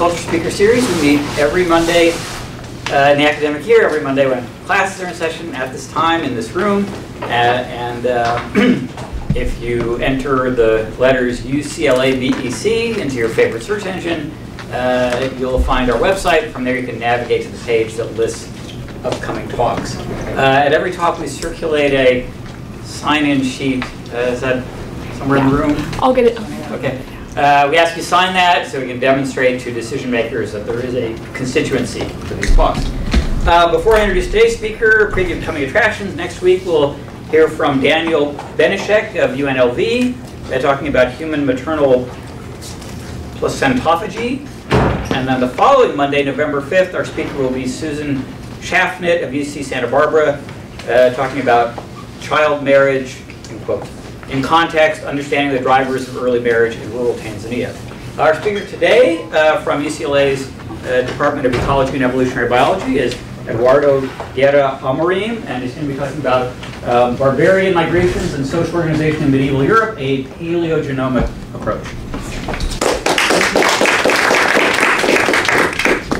Culture Speaker Series. We meet every Monday uh, in the academic year, every Monday when classes are in session at this time in this room. Uh, and uh, if you enter the letters UCLA BEC into your favorite search engine, uh, you'll find our website. From there, you can navigate to the page that lists upcoming talks. Uh, at every talk, we circulate a sign-in sheet. Is that somewhere in the room? I'll get it. Okay. Uh, we ask you sign that so we can demonstrate to decision makers that there is a constituency for these talks. Uh, before I introduce today's speaker, preview coming attractions, next week we'll hear from Daniel Benyshek of UNLV. They're talking about human maternal placentophagy. And then the following Monday, November 5th, our speaker will be Susan Schaffnit of UC Santa Barbara, uh, talking about child marriage, in quotes, in context, understanding the drivers of early marriage in rural Tanzania. Our speaker today uh, from UCLA's uh, Department of Ecology and Evolutionary Biology is Eduardo Guerra Amorim, and he's going to be talking about um, barbarian migrations and social organization in medieval Europe, a paleogenomic approach.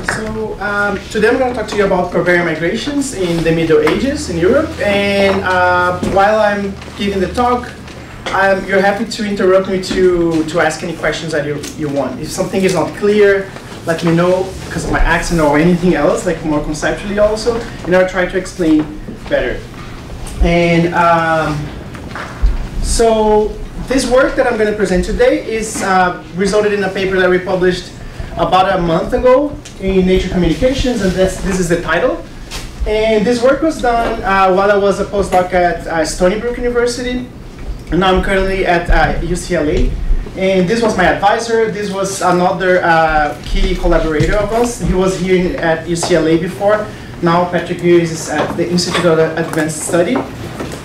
So um, today I'm going to talk to you about barbarian migrations in the Middle Ages in Europe. And uh, while I'm giving the talk, um, you're happy to interrupt me to, to ask any questions that you, you want. If something is not clear, let me know because of my accent or anything else, like more conceptually also, and I'll try to explain better. And um, so this work that I'm going to present today is uh, resulted in a paper that we published about a month ago in Nature Communications, and this, this is the title. And this work was done uh, while I was a postdoc at uh, Stony Brook University, and now I'm currently at UCLA. And this was my advisor. This was another uh, key collaborator of us. He was here at UCLA before. Now Patrick Geary is at the Institute of Advanced Study.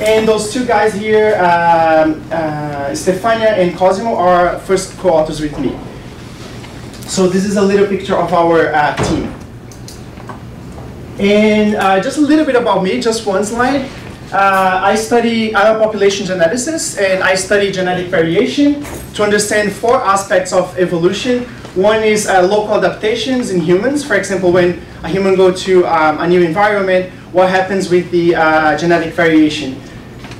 And those two guys here, um, uh, Stefania and Cosimo, are first co-authors with me. So this is a little picture of our uh, team. And uh, just a little bit about me, just one slide. Uh, I study population geneticist, and I study genetic variation to understand four aspects of evolution. One is uh, local adaptations in humans. For example, when a human go to um, a new environment, what happens with the uh, genetic variation?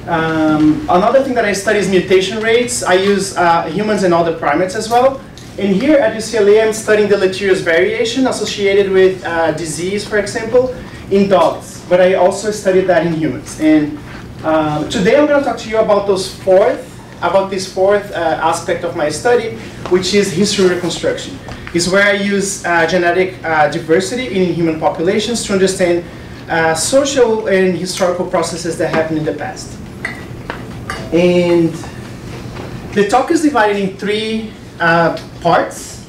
Um, another thing that I study is mutation rates. I use uh, humans and other primates as well. And here at UCLA, I'm studying deleterious variation associated with uh, disease, for example, in dogs but I also studied that in humans. And um, today I'm going to talk to you about those fourth, about this fourth uh, aspect of my study, which is history reconstruction. Is where I use uh, genetic uh, diversity in human populations to understand uh, social and historical processes that happened in the past. And the talk is divided in three uh, parts.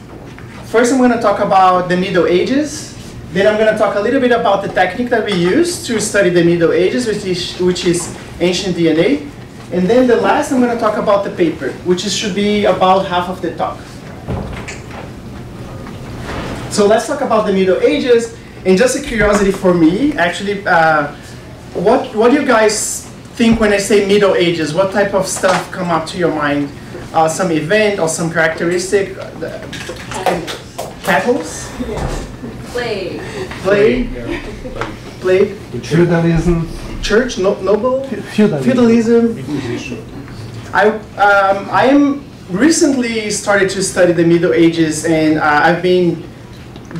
First, I'm going to talk about the Middle Ages, then I'm going to talk a little bit about the technique that we use to study the Middle Ages, which is, which is ancient DNA. And then the last, I'm going to talk about the paper, which is, should be about half of the talk. So let's talk about the Middle Ages. And just a curiosity for me, actually, uh, what, what do you guys think when I say Middle Ages? What type of stuff come up to your mind? Uh, some event or some characteristic? Uh, Cattles? Yeah. Plague. Plague. Plague. Feudalism. Church, no, noble. Feudalism. Feudalism. I um, I am recently started to study the Middle Ages, and uh, I've been.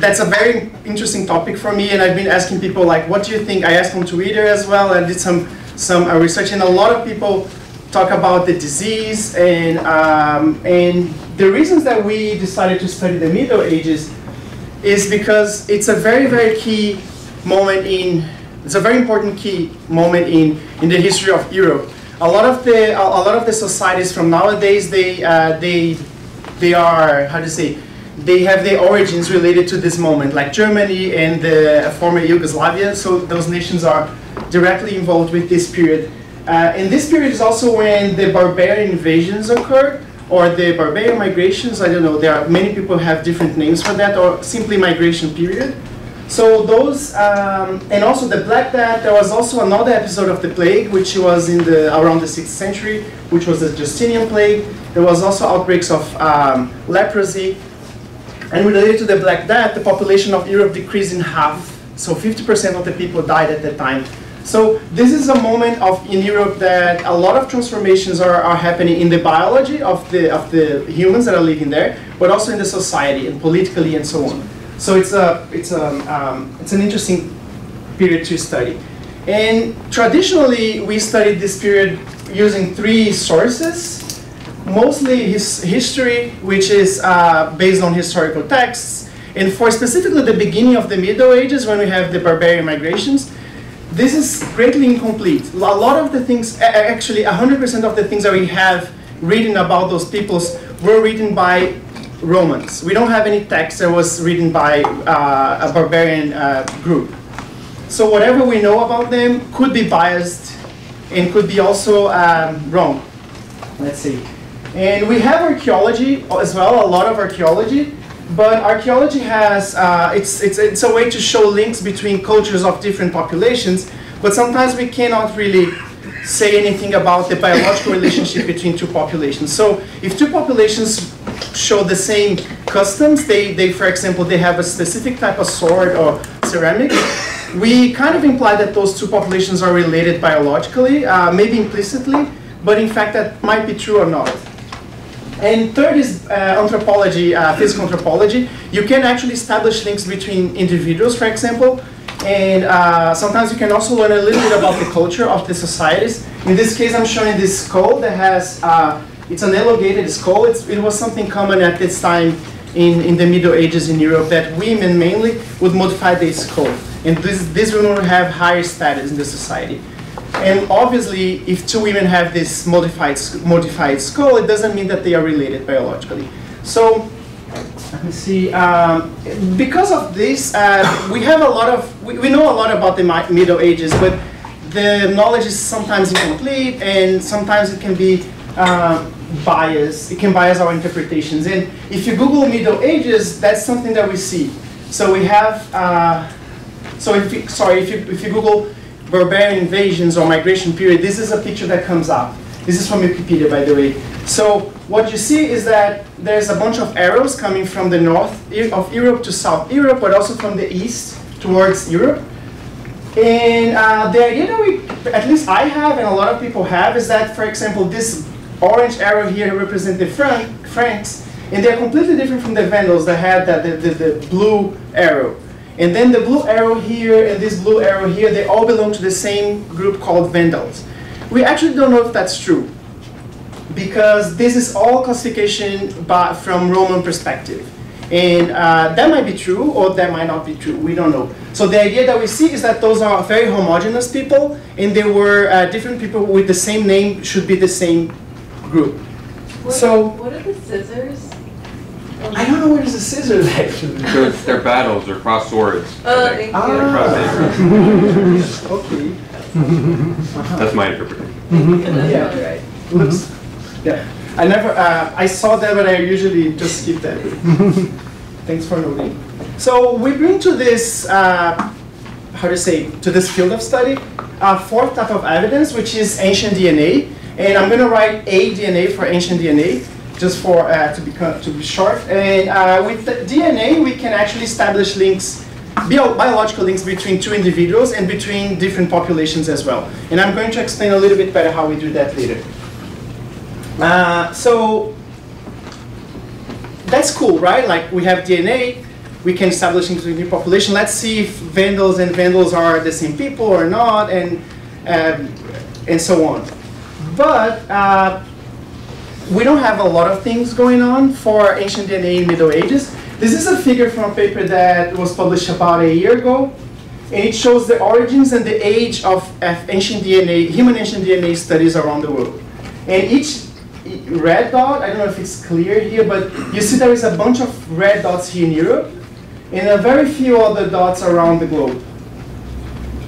That's a very interesting topic for me, and I've been asking people like, "What do you think?" I asked on Twitter as well. I did some some uh, research, and a lot of people talk about the disease and um, and the reasons that we decided to study the Middle Ages is because it's a very, very key moment in, it's a very important key moment in, in the history of Europe. A lot of the, a, lot of the societies from nowadays, they, uh, they, they are, how to say, they have their origins related to this moment, like Germany and the former Yugoslavia, so those nations are directly involved with this period. Uh, and this period is also when the barbarian invasions occurred, or the barbarian migrations, I don't know, there are many people have different names for that, or simply migration period. So those, um, and also the Black Death, there was also another episode of the plague, which was in the around the 6th century, which was the Justinian plague. There was also outbreaks of um, leprosy. And related to the Black Death, the population of Europe decreased in half. So 50% of the people died at that time. So this is a moment of in Europe that a lot of transformations are, are happening in the biology of the of the humans that are living there, but also in the society and politically and so on. So it's a it's a um, it's an interesting period to study. And traditionally, we studied this period using three sources. Mostly his history, which is uh, based on historical texts, and for specifically the beginning of the Middle Ages, when we have the barbarian migrations, this is greatly incomplete. A lot of the things, actually 100% of the things that we have written about those peoples were written by Romans. We don't have any text that was written by uh, a barbarian uh, group. So whatever we know about them could be biased and could be also um, wrong. Let's see. And we have archaeology as well, a lot of archaeology, but archaeology has, uh, it's, it's, it's a way to show links between cultures of different populations, but sometimes we cannot really say anything about the biological relationship between two populations. So if two populations show the same customs, they, they, for example, they have a specific type of sword or ceramic, we kind of imply that those two populations are related biologically, uh, maybe implicitly, but in fact that might be true or not. And third is uh, anthropology, uh, physical anthropology. You can actually establish links between individuals, for example, and uh, sometimes you can also learn a little bit about the culture of the societies. In this case, I'm showing this skull that has, uh, it's an elongated skull. It's, it was something common at this time in, in the Middle Ages in Europe that women mainly would modify their skull. And this, these women would have higher status in the society. And obviously, if two women have this modified, modified skull, it doesn't mean that they are related biologically. So, let me see. Um, because of this, uh, we have a lot of, we, we know a lot about the Middle Ages, but the knowledge is sometimes incomplete and sometimes it can be uh, biased. It can bias our interpretations. And if you Google Middle Ages, that's something that we see. So we have, uh, so if you, sorry, if you, if you Google barbarian invasions or migration period, this is a picture that comes up. This is from Wikipedia, by the way. So what you see is that there's a bunch of arrows coming from the north of Europe to South Europe, but also from the east towards Europe. And uh, the idea that we, at least I have and a lot of people have, is that, for example, this orange arrow here represents the Frank, Franks, and they're completely different from the Vandals that had that, the, the, the blue arrow. And then the blue arrow here and this blue arrow here, they all belong to the same group called Vandals. We actually don't know if that's true because this is all classification by, from Roman perspective. And uh, that might be true or that might not be true, we don't know. So the idea that we see is that those are very homogeneous people and they were uh, different people with the same name should be the same group. What so are, what are the scissors? I don't know where the scissors actually. So it's their battles, their cross swords. Oh, I thank you. Ah. okay. That's my interpretation. That's Yeah. right. Looks, yeah. I never, uh, I saw that, but I usually just skip that. Thanks for noting. So we bring to this, uh, how to say, to this field of study, a fourth type of evidence, which is ancient DNA. And I'm going to write ADNA for ancient DNA, just for uh, to be to be short. And uh, with the DNA, we can actually establish links, bio biological links between two individuals and between different populations as well. And I'm going to explain a little bit better how we do that later. Uh, so that's cool, right? Like we have DNA, we can establish into a new population. Let's see if Vandals and Vandals are the same people or not, and um, and so on. But uh, we don't have a lot of things going on for ancient DNA in Middle Ages. This is a figure from a paper that was published about a year ago, and it shows the origins and the age of, ancient DNA, human ancient DNA studies around the world. And each red dot, I don't know if it's clear here, but you see there is a bunch of red dots here in Europe, and a very few other dots around the globe.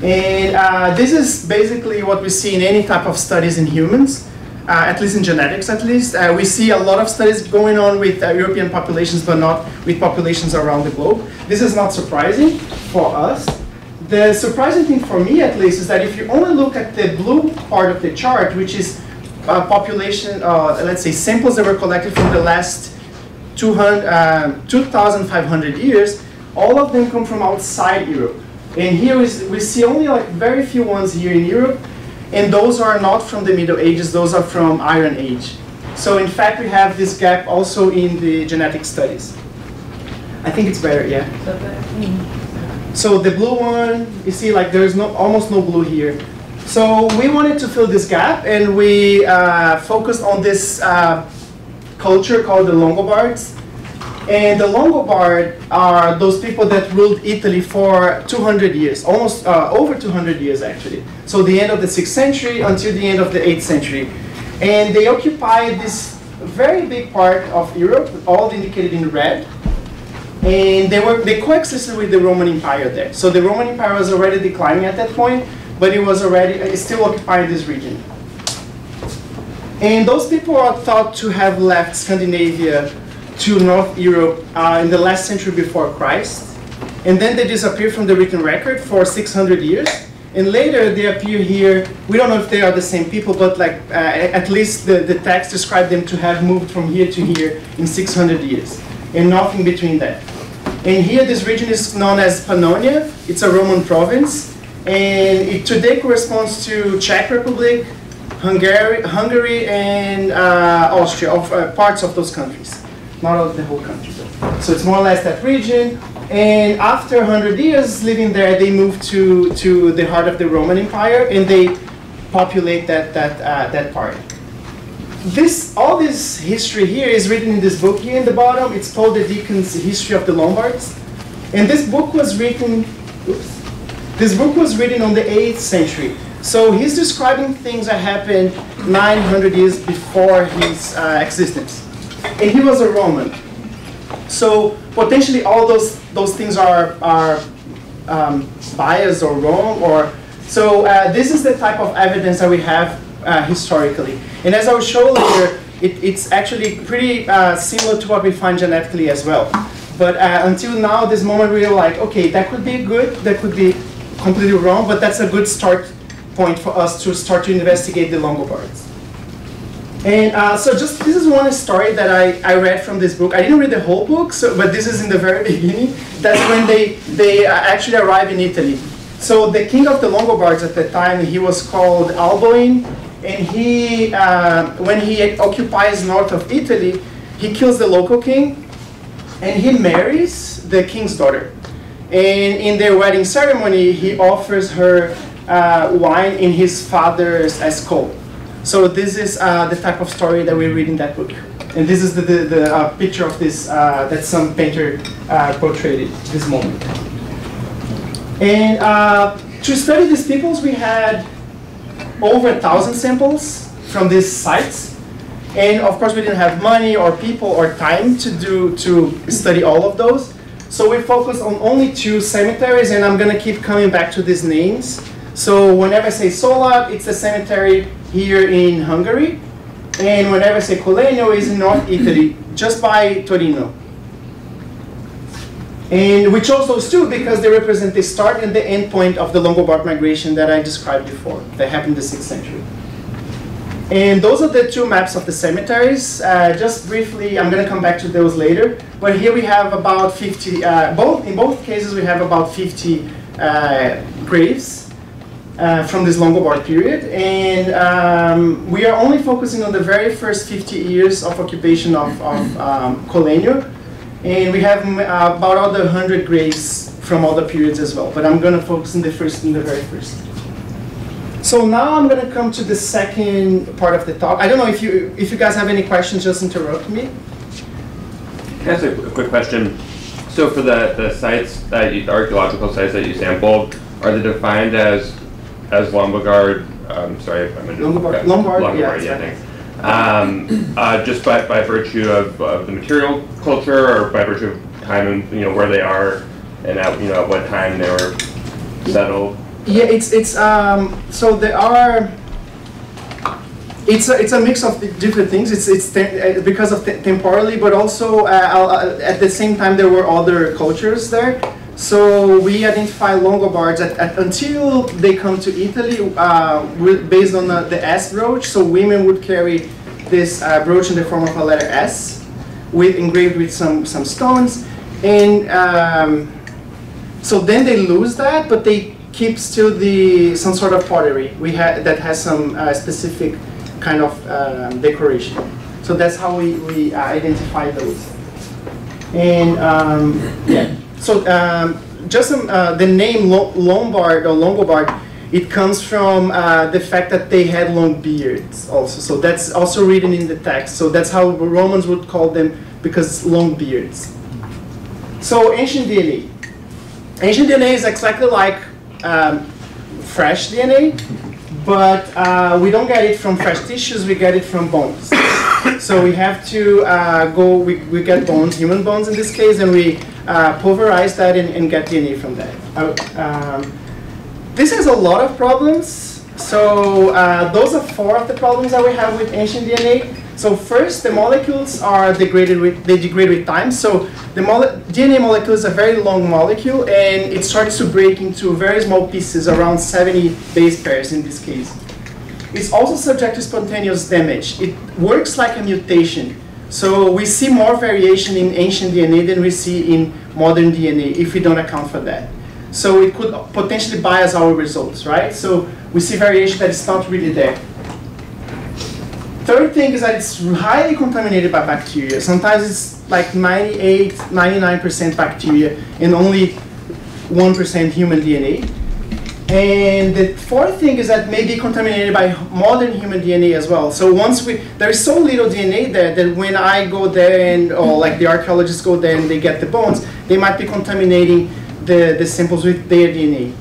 And uh, this is basically what we see in any type of studies in humans, at least in genetics at least. Uh, we see a lot of studies going on with uh, European populations, but not with populations around the globe. This is not surprising for us. The surprising thing for me at least is that if you only look at the blue part of the chart, which is uh, population, uh, let's say samples that were collected from the last 200, um, 2,500 years, all of them come from outside Europe. And here is, we see only like very few ones here in Europe, and those are not from the Middle Ages, those are from Iron Age. So in fact, we have this gap also in the genetic studies. I think it's better, yeah. So the- blue one, you see like there's no, almost no blue here. So we wanted to fill this gap and we uh, focused on this uh, culture called the Longobards. And the Longobard are those people that ruled Italy for 200 years, almost uh, over 200 years actually. So the end of the 6th century until the end of the 8th century. And they occupied this very big part of Europe, all indicated in red and they were they coexisted with the Roman Empire there. So the Roman Empire was already declining at that point, but it was already it still occupying this region. And those people are thought to have left Scandinavia to North Europe uh, in the last century before Christ, and then they disappear from the written record for 600 years. And later they appear here. We don't know if they are the same people, but like uh, at least the, the text describe them to have moved from here to here in 600 years, and nothing between that. And here, this region is known as Pannonia. It's a Roman province, and it today corresponds to Czech Republic, Hungary, Hungary, and uh, Austria, of uh, parts of those countries, not of the whole country. So it's more or less that region. And after 100 years living there, they move to to the heart of the Roman Empire, and they populate that that uh, that part this all this history here is written in this book here in the bottom. It's called the Deacon's History of the Lombards, and this book was written. Oops, this book was written on the 8th century. So he's describing things that happened 900 years before his uh, existence, and he was a Roman. So potentially all those those things are are um, biased or wrong or so uh, this is the type of evidence that we have uh, historically. And as I will show later, it, it's actually pretty uh, similar to what we find genetically as well. But uh, until now, this moment we are like, okay, that could be good, that could be completely wrong, but that's a good start point for us to start to investigate the Longobards. And uh, so just, this is one story that I, I read from this book. I didn't read the whole book, so, but this is in the very beginning. That's when they, they uh, actually arrive in Italy. So the king of the Longobards at the time, he was called Alboin, and he, uh, when he occupies north of Italy, he kills the local king, and he marries the king's daughter. And in their wedding ceremony, he offers her uh, wine in his father's skull. So this is uh, the type of story that we read in that book. And this is the, the, the uh, picture of this uh, that some painter uh, portrayed this moment. And uh, to study these peoples, we had over a thousand samples from these sites. And of course, we didn't have money or people or time to do to study all of those. So we focused on only two cemeteries, and I'm gonna keep coming back to these names. So whenever I say Szolad, it's a cemetery here in Hungary, and whenever Collegno, is in North Italy, just by Torino. And we chose those two because they represent the start and the end point of the Longobard migration that I described before, that happened in the 6th century. And those are the two maps of the cemeteries. Uh, just briefly, I'm going to come back to those later. But here we have about 50, uh, both, in both cases we have about 50 uh, graves uh, from this Longobard period. And um, we are only focusing on the very first 50 years of occupation of, of um, Collegno. And we have uh, about other 100 graves from other periods as well. But I'm going to focus on the first, in the very first. So now I'm going to come to the second part of the talk. I don't know if you if you guys have any questions, just interrupt me. A a quick question? So for the, the sites that you, the archaeological sites that you sampled, are they defined as, as Lombard, um, sorry if I'm in. Lombard- Lombard, yeah, Lombard, yeah, that's thanks. Um, uh, just by, by virtue of, of the material culture or by virtue of time and, you know, where they are and at, you know, at what time they were settled? Yeah, it's it's um so there are. It's a, it's a mix of different things. It's it's te- uh, because of te- temporally, but also uh, uh, at the same time there were other cultures there. So we identify Longobards at, at, until they come to Italy uh, based on the, the S brooch. So women would carry this uh, brooch in the form of a letter S. with engraved with some, some stones. And um, so then they lose that, but they keep still the some sort of pottery we had that has some uh, specific kind of um, decoration. So that's how we, we uh, identify those. And um, yeah, so um, just uh, the name Lo- Lombard or Longobard, it comes from uh, the fact that they had long beards also. So that's also written in the text. So that's how Romans would call them because long beards. So ancient DNA. Ancient DNA is exactly like um, fresh DNA, but uh, we don't get it from fresh tissues, we get it from bones. so we have to uh, go, we, we get bones, human bones in this case, and we uh, pulverize that and, and get DNA from that. Uh, um, this has a lot of problems. So uh, those are four of the problems that we have with ancient DNA. So first, the molecules are degraded with, they degrade with time. So the mole DNA molecule is a very long molecule and it starts to break into very small pieces, around 70 base pairs in this case. It's also subject to spontaneous damage. It works like a mutation. So we see more variation in ancient DNA than we see in modern DNA if we don't account for that. So it could potentially bias our results, right? So we see variation that is not really there. Third thing is that it's highly contaminated by bacteria. Sometimes it's like 98, 99% bacteria and only 1% human DNA. And the fourth thing is that may be contaminated by modern human DNA as well. So once we, there is so little DNA there that when I go there and, or like the archaeologists go there and they get the bones, they might be contaminating the, the samples with their DNA.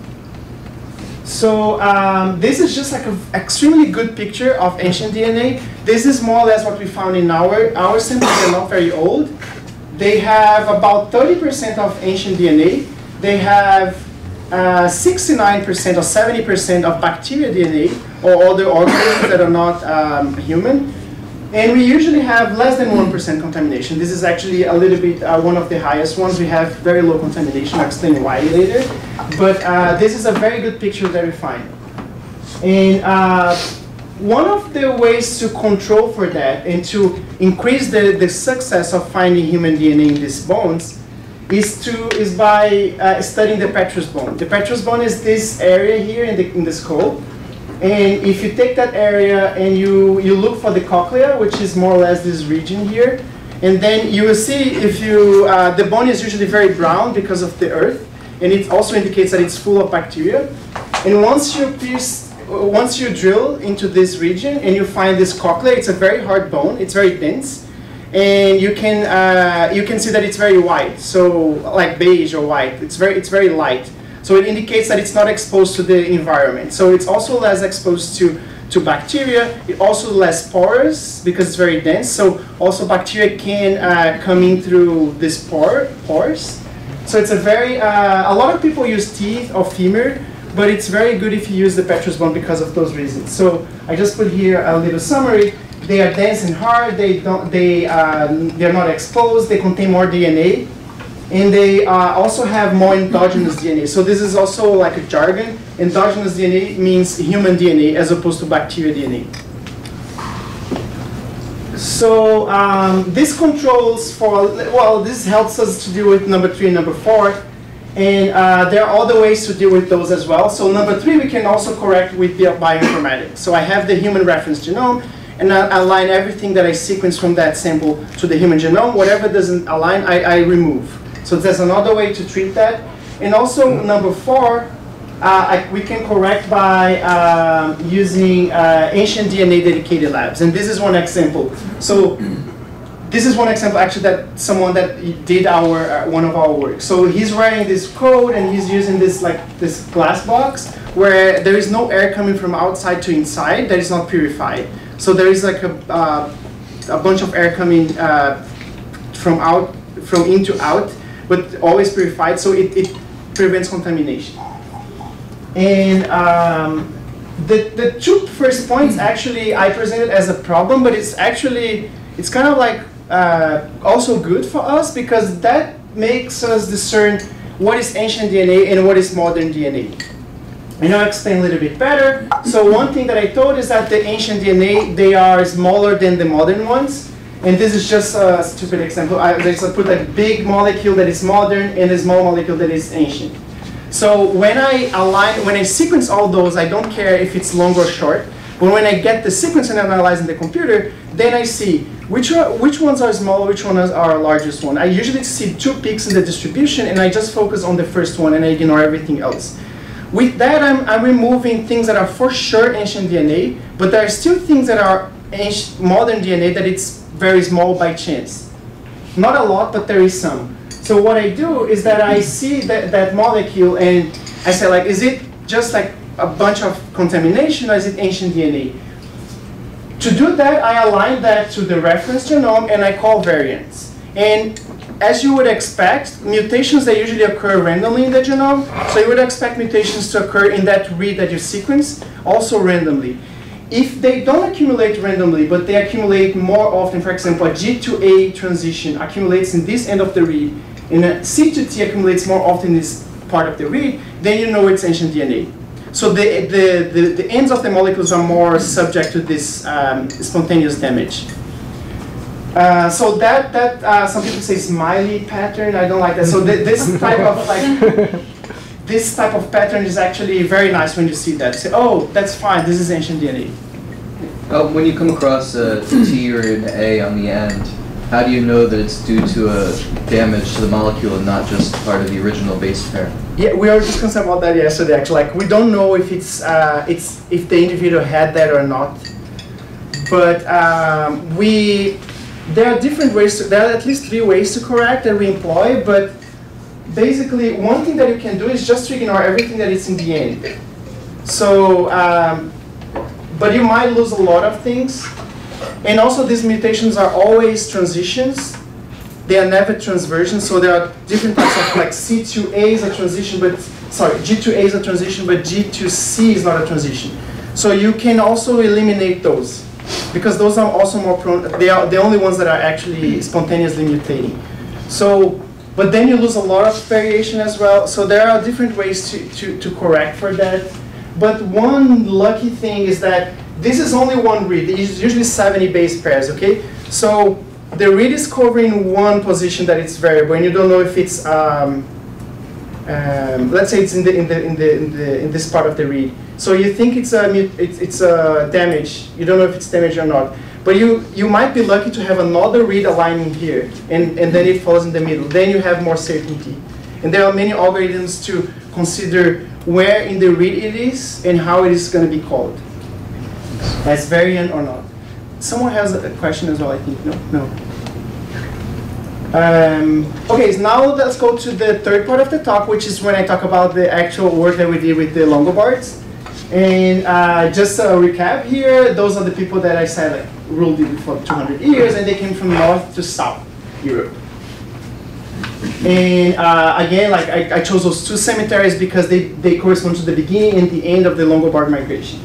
So um, this is just like an extremely good picture of ancient DNA. This is more or less what we found in our, our samples. They're not very old. They have about 30% of ancient DNA. They have 69% uh, or 70% of bacteria DNA or other organisms that are not um, human. And we usually have less than 1% contamination. This is actually a little bit uh, one of the highest ones. We have very low contamination. I'll explain why later. But uh, this is a very good picture that we find. And uh, one of the ways to control for that and to increase the, the success of finding human DNA in these bones is to is by uh, studying the petrous bone. The petrous bone is this area here in the in the skull, and if you take that area and you you look for the cochlea, which is more or less this region here, and then you will see if you uh, the bone is usually very brown because of the earth, and it also indicates that it's full of bacteria. And once you pierce, once you drill into this region and you find this cochlea, it's a very hard bone. It's very dense and you can uh, you can see that it's very white, so like beige or white. It's very it's very light, so it indicates that it's not exposed to the environment. So it's also less exposed to to bacteria. It also less porous because it's very dense. So also bacteria can uh, come in through this pore pores. So it's a very uh, a lot of people use teeth or femur, but it's very good if you use the petrous bone because of those reasons. So I just put here a little summary they are dense and hard. They don't. They um, they're not exposed. They contain more DNA, and they uh, also have more endogenous DNA. So this is also like a jargon. Endogenous DNA means human DNA as opposed to bacteria DNA. So um, this controls for well, this helps us to deal with number three and number four. And uh, there are other ways to deal with those as well. So number three, we can also correct with the bioinformatics. So I have the human reference genome, and I align everything that I sequence from that sample to the human genome. Whatever doesn't align, I, I remove. So there's another way to treat that. And also number four, uh, I, we can correct by um, using uh, ancient DNA dedicated labs. And this is one example. So this is one example actually that someone that did our uh, one of our work. So he's writing this code and he's using this like this glass box where there is no air coming from outside to inside that is not purified. So there is like a, uh, a bunch of air coming uh, from out, from in to out, but always purified, so it, it prevents contamination. And um, the, the two first points actually I presented as a problem, but it's actually, it's kind of like uh, also good for us because that makes us discern what is ancient DNA and what is modern DNA. And I'll explain a little bit better. So one thing that I told is that the ancient DNA, they are smaller than the modern ones. And this is just a stupid example. I just put a big molecule that is modern and a small molecule that is ancient. So when I align, when I sequence all those, I don't care if it's long or short. But when I get the sequence and analyze in the computer, then I see which, are, which ones are small, which ones are largest one. I usually see two peaks in the distribution and I just focus on the first one and I ignore everything else. With that, I'm, I'm removing things that are for sure ancient DNA, but there are still things that are modern DNA that it's very small by chance. Not a lot, but there is some. So what I do is that I see that, that molecule and I say like, is it just like a bunch of contamination or is it ancient DNA? To do that, I align that to the reference genome and I call variants. And as you would expect, mutations they usually occur randomly in the genome. So you would expect mutations to occur in that read that you sequence, also randomly. If they don't accumulate randomly, but they accumulate more often, for example, a G to A transition accumulates in this end of the read, and a C to T accumulates more often in this part of the read, then you know it's ancient DNA. So the, the, the, the ends of the molecules are more subject to this um, spontaneous damage. Uh, so that that uh, some people say smiley pattern. I don't like that. So th this type of like this type of pattern is actually very nice when you see that. Say, oh, that's fine. This is ancient DNA. Uh, when you come across a T or an A on the end, how do you know that it's due to a damage to the molecule and not just part of the original base pair? Yeah, we were discussing about that yesterday. Actually, like we don't know if it's uh, it's if the individual had that or not, but um, we there are different ways. To, there are at least three ways to correct that we employ, but basically one thing that you can do is just to ignore everything that is in the end. So, um, but you might lose a lot of things. And also these mutations are always transitions. They are never transversions, so there are different types of like C2A is a transition, but sorry, G2A is a transition, but G2C is not a transition. So you can also eliminate those because those are also more prone, they are the only ones that are actually spontaneously mutating. So, but then you lose a lot of variation as well. So there are different ways to, to, to correct for that. But one lucky thing is that this is only one read. It's usually 70 base pairs, okay? So the read is covering one position that it's variable, and you don't know if it's, um, um, let's say it's in the, in, the, in, the, in, the, in this part of the read. So you think it's a, it's, it's a damage. You don't know if it's damage or not. But you, you might be lucky to have another read aligning here, and, and then it falls in the middle. Then you have more certainty. And there are many algorithms to consider where in the read it is and how it is going to be called as variant or not. Someone has a question as well, I think. No? No. Um, okay, so now let's go to the third part of the talk, which is when I talk about the actual work that we did with the Longobards. And uh, just a recap here, those are the people that I said like, ruled for 200 years, and they came from north to south Europe. And uh, again, like I, I, chose those two cemeteries because they, they correspond to the beginning and the end of the Longobard migration.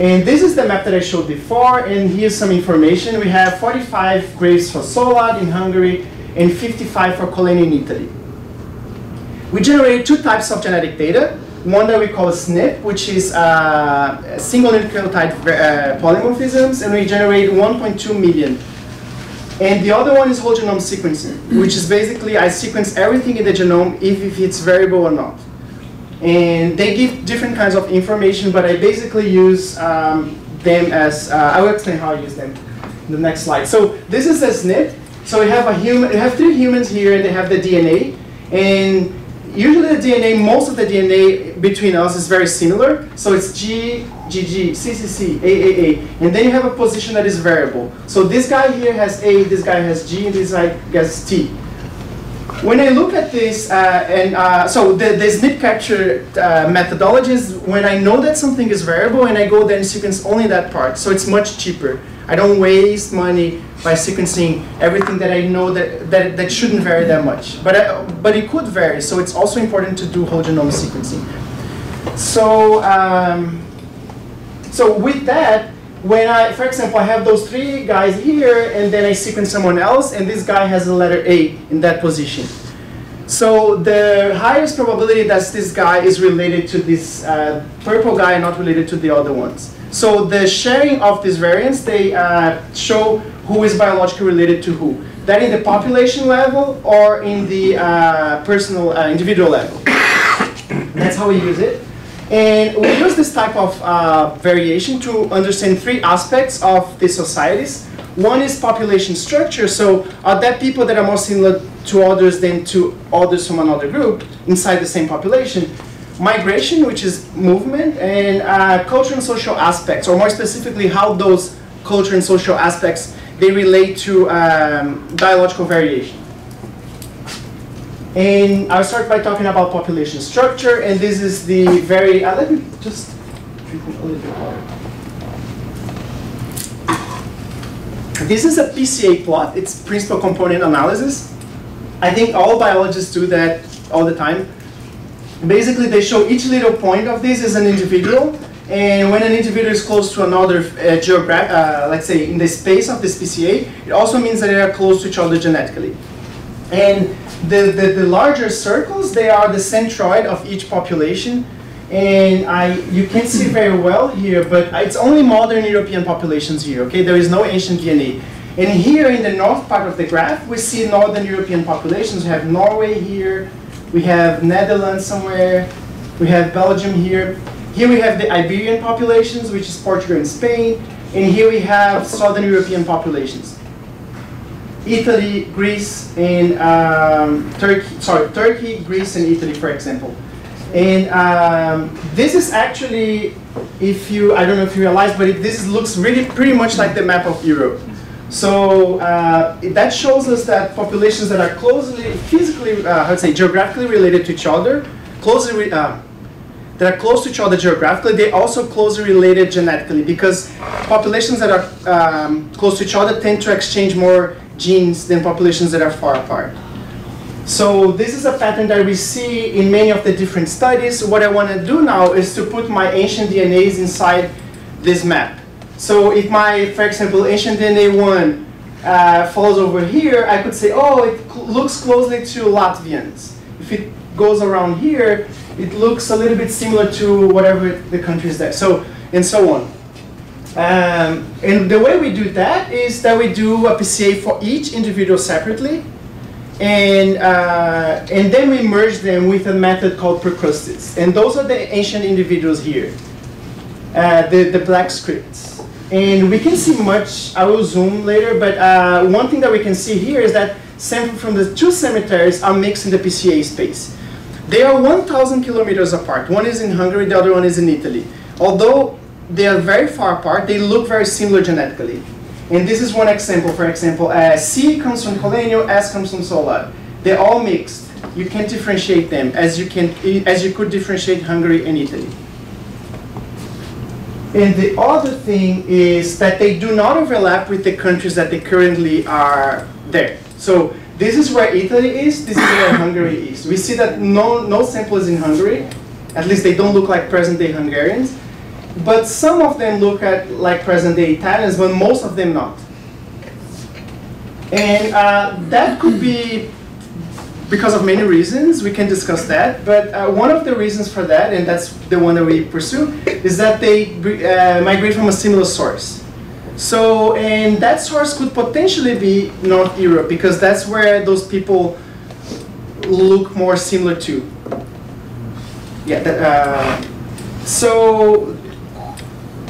And this is the map that I showed before, and here's some information. We have 45 graves for Szolad in Hungary and 55 for Collegno in Italy. We generated two types of genetic data. One that we call SNP, which is uh, single nucleotide uh, polymorphisms, and we generated 1.2 million. And the other one is whole genome sequencing, which is basically I sequence everything in the genome if, if it's variable or not. And they give different kinds of information, but I basically use um, them as, uh, I will explain how I use them in the next slide. So this is a SNP. So we have a human, we have three humans here, and they have the DNA. And usually the DNA, most of the DNA between us is very similar. So it's G, GG, CCC, AAA. And then you have a position that is variable. So this guy here has A, this guy has G, and this guy has T. When I look at this, uh, and uh, so the, the SNP capture uh, methodology is when I know that something is variable and I go there and sequence only that part. So it's much cheaper. I don't waste money by sequencing everything that I know that, that, that shouldn't vary that much. But, I, but it could vary, so it's also important to do whole genome sequencing. So, um, so with that, when I, for example, I have those three guys here, and then I sequence someone else, and this guy has a letter A in that position. So the highest probability that this guy is related to this uh, purple guy and not related to the other ones. So the sharing of these variants, they uh, show who is biologically related to who. That in the population level or in the uh, personal, uh, individual level. That's how we use it. And we use this type of uh, variation to understand three aspects of the societies. One is population structure, so are there people that are more similar to others than to others from another group inside the same population? Migration, which is movement, and uh, cultural and social aspects, or more specifically, how those cultural and social aspects they relate to um, biological variation. And I'll start by talking about population structure, and this is the very, uh, let me just drink a little bit water. This is a PCA plot, it's principal component analysis. I think all biologists do that all the time. Basically, they show each little point of this is an individual, and when an individual is close to another uh, uh, let's say in the space of this PCA, it also means that they are close to each other genetically. And the, the, the larger circles, they are the centroid of each population. And I, you can't see very well here, but it's only modern European populations here, okay? There is no ancient DNA. And here in the north part of the graph, we see northern European populations. We have Norway here, we have Netherlands somewhere, we have Belgium here. Here we have the Iberian populations, which is Portugal and Spain. And here we have southern European populations. Italy, Greece, and um, Turkey, sorry, Turkey, Greece, and Italy, for example. And um, this is actually, if you, I don't know if you realize, but it, this looks really pretty much like the map of Europe. So uh, that shows us that populations that are closely, physically, uh, how to say, geographically related to each other, closely, uh, that are close to each other geographically, they are also closely related genetically because populations that are um, close to each other tend to exchange more genes than populations that are far apart. So this is a pattern that we see in many of the different studies. What I want to do now is to put my ancient DNAs inside this map. So if my, for example, ancient DNA 1 uh, falls over here, I could say, oh, it cl looks closely to Latvians. If it goes around here, it looks a little bit similar to whatever the country is there. So, and so on. Um, and the way we do that is that we do a PCA for each individual separately, and, uh, and then we merge them with a method called Procrustes. And those are the ancient individuals here, uh, the, the black scripts. And we can see much, I will zoom later, but uh, one thing that we can see here is that samples from the two cemeteries are mixed in the PCA space. They are 1,000 kilometers apart. One is in Hungary, the other one is in Italy. Although they are very far apart, they look very similar genetically. And this is one example, for example, uh, C comes from Collegno, S comes from Szolad. They're all mixed. You can't differentiate them as you, can, as you could differentiate Hungary and Italy. And the other thing is that they do not overlap with the countries that they currently are there. So this is where Italy is, this is where Hungary is. We see that no, no sample is in Hungary, at least they don't look like present-day Hungarians, but some of them look at like present-day Italians, but most of them not. And uh, that could be because of many reasons, we can discuss that, but uh, one of the reasons for that, and that's the one that we pursue, is that they uh, migrate from a similar source. So, and that source could potentially be North Europe, because that's where those people look more similar to. Yeah, that, uh, so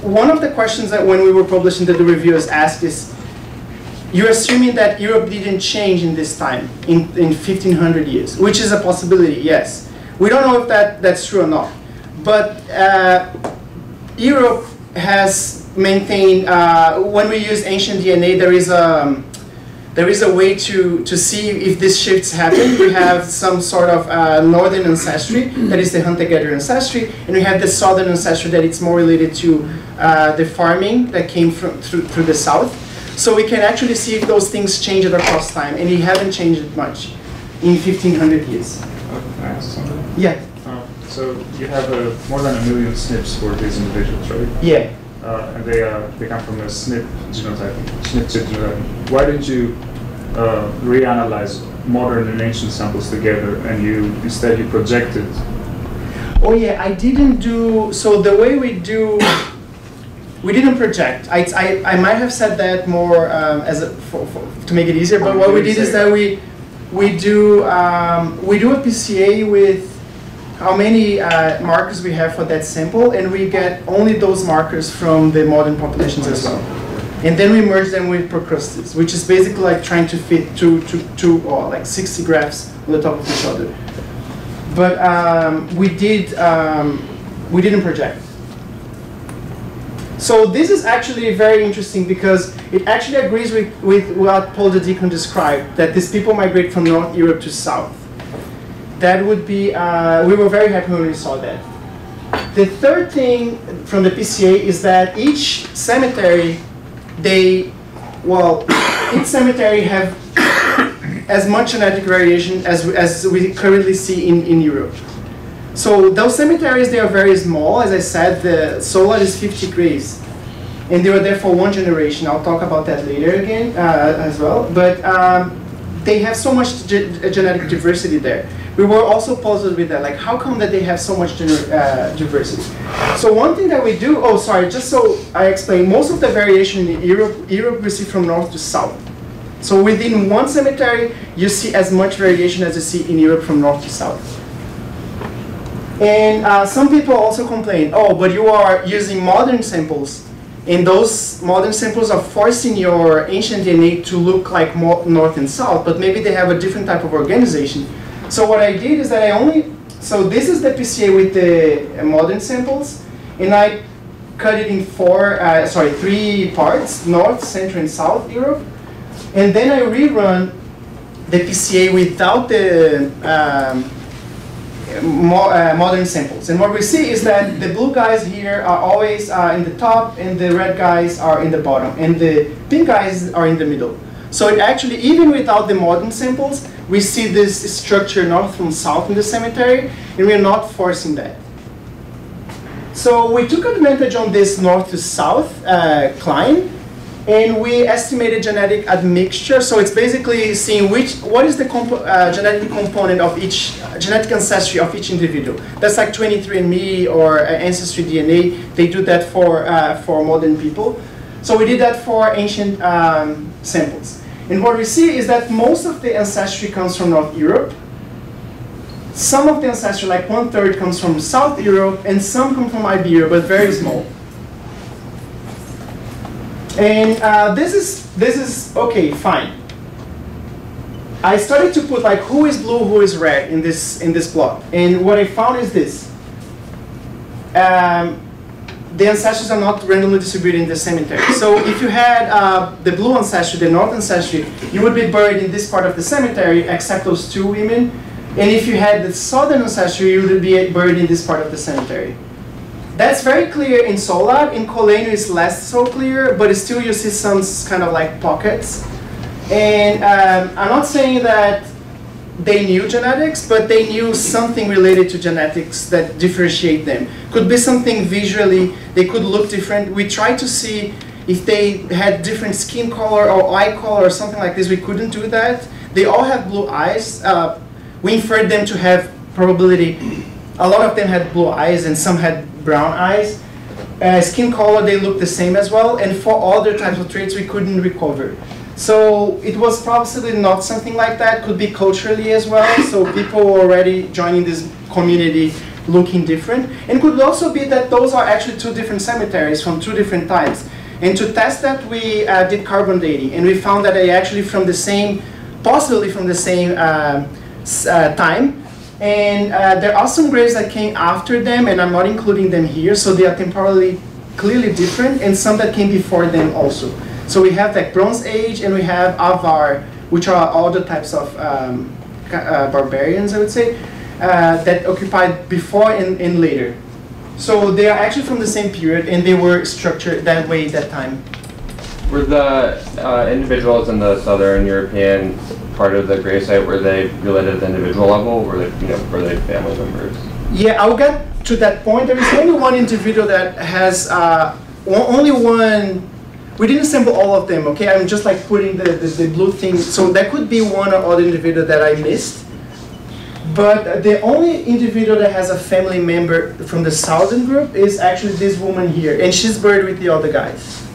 one of the questions that when we were publishing that the reviewers asked is, you're assuming that Europe didn't change in this time, in, in 1500 years, which is a possibility, yes. We don't know if that, that's true or not. But uh, Europe has maintained, uh, when we use ancient DNA, there is a, there is a way to, to see if these shifts happen. We have some sort of uh, northern ancestry, that is the hunter-gatherer ancestry, and we have the southern ancestry that it's more related to uh, the farming that came from, through, through the south. So we can actually see if those things change across time, and it haven't changed much in 1500 years. Can I ask something? Yeah, Uh, So you have uh, more than a million SNPs for these individuals, right? yeah. Uh, And they, uh, they come from a SNP genotype, SNP genotype. Why didn't you uh, reanalyze modern and ancient samples together and you, instead you projected? Oh yeah, I didn't do, so the way we do, we didn't project. I, I, I might have said that more um, as a, for, for, to make it easier, but what we did is that we we do um, we do a PCA with how many uh, markers we have for that sample, and we get only those markers from the modern populations as well. And then we merge them with Procrustes, which is basically like trying to fit two, two, two or like 60 graphs on the top of each other. But um, we did um, we didn't project. So this is actually very interesting because it actually agrees with, with what Paul the Deacon described, that these people migrate from North Europe to South. That would be, uh, we were very happy when we saw that. The third thing from the PCA is that each cemetery, they, well, each cemetery have as much genetic variation as, as we currently see in, in Europe. So those cemeteries, they are very small. As I said, the Szolad is 50 graves. And they were there for one generation. I'll talk about that later again uh, as well. But um, they have so much ge genetic diversity there. We were also puzzled with that, like how come that they have so much uh, diversity? So one thing that we do, oh sorry, just so I explain, most of the variation in Europe, Europe we see from north to south. So within one cemetery, you see as much variation as you see in Europe from north to south. And uh, some people also complain, oh, but you are using modern samples, and those modern samples are forcing your ancient DNA to look like north and south, but maybe they have a different type of organization. So what I did is that I only, so this is the PCA with the uh, modern samples, and I cut it in four, uh, sorry, three parts, north, central, and south Europe. And then I rerun the PCA without the um, mo uh, modern samples. And what we see is that the blue guys here are always uh, in the top and the red guys are in the bottom and the pink guys are in the middle. So it actually, even without the modern samples, we see this structure north from south in the cemetery and we're not forcing that. So we took advantage on this north to south uh, cline and we estimated genetic admixture. So it's basically seeing which, what is the uh, genetic component of each, uh, genetic ancestry of each individual. That's like 23andMe or uh, Ancestry DNA. They do that for, uh, for modern people. So we did that for ancient um, samples. And what we see is that most of the ancestry comes from North Europe. Some of the ancestry, like one third, comes from South Europe, and some come from Iberia, but very small. And uh, this is this is okay, fine. I started to put like who is blue, who is red in this in this plot, and what I found is this. Um, the ancestors are not randomly distributed in the cemetery. So if you had uh, the blue ancestry, the north ancestry, you would be buried in this part of the cemetery, except those two women. And if you had the southern ancestry, you would be buried in this part of the cemetery. That's very clear in Szolad. In Collegno it's less so clear, but still you see some kind of like pockets. And um, I'm not saying that they knew genetics, but they knew something related to genetics that differentiate them. Could be something visually, they could look different. We tried to see if they had different skin color or eye color or something like this. We couldn't do that. They all have blue eyes. Uh, we inferred them to have probability. A lot of them had blue eyes and some had brown eyes. Uh, skin color, they look the same as well. And for other types of traits, we couldn't recover. So it was probably not something like that. Could be culturally as well. So people already joining this community looking different. And could also be that those are actually two different cemeteries from two different types. And to test that, we uh, did carbon dating. And we found that they actually from the same, possibly from the same uh, uh time, and uh, there are some graves that came after them, and I'm not including them here, so they are temporally clearly different, and some that came before them also. So we have like Bronze Age, and we have Avar, which are all the types of um, uh, barbarians, I would say, uh, that occupied before and, and later. So they are actually from the same period, and they were structured that way at that time. Were the uh, individuals in the Southern European part of the gravesite? Were they related at the individual level? Were they, you know, were they family members? Yeah, I'll get to that point. There is only one individual that has uh, only one. We didn't sample all of them, okay? I'm just like putting the, the, the blue thing. So there could be one or other individual that I missed. But the only individual that has a family member from the southern group is actually this woman here, and she's buried with the other guys.